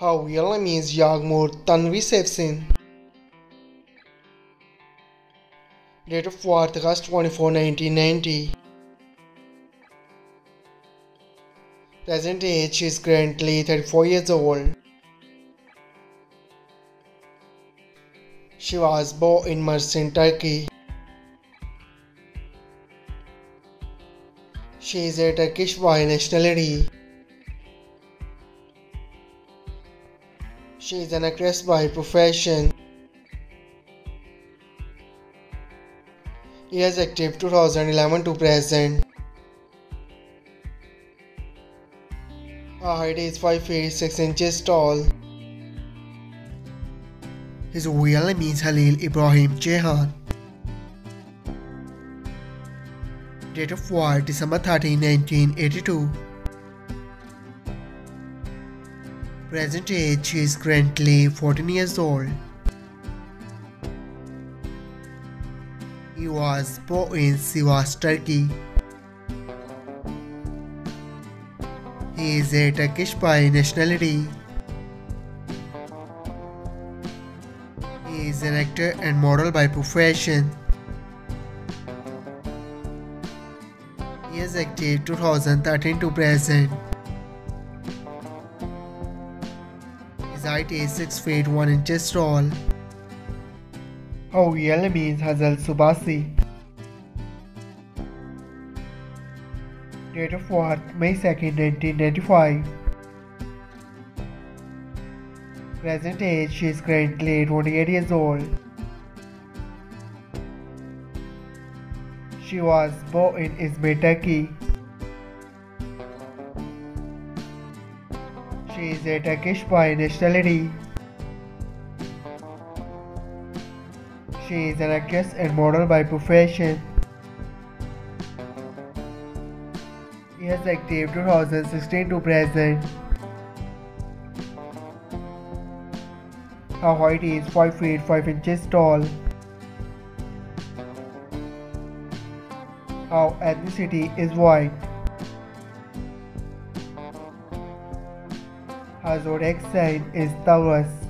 Is Yagmur Tanrisevsin. Date of birth August 24, 1990. Present age she is currently 34 years old. She was born in Mersin, Turkey. She is a Turkish by nationality. She is an actress by profession. He is active 2011 to present. Her height is 5 feet 6 inches tall. His real name is Halil Ibrahim Ceyhan. Date of birth December 13, 1982. Present age she is currently 14 years old. He was born in Sivas, Turkey. He is a Turkish by nationality. He is an actor and model by profession. He is active 2013 to present. Height is 6 feet 1 inches tall. Oh, Her real name is Subasi. Date of birth May 2nd, 1995. Present age she is currently 28 years old. She was born in Izmir, Turkey. She is a Turkish by nationality. She is an actress and model by profession. He is active 2016 to present. Her height is 5 feet 5 inches tall. Her ethnicity is white. Zodiac sign is Taurus.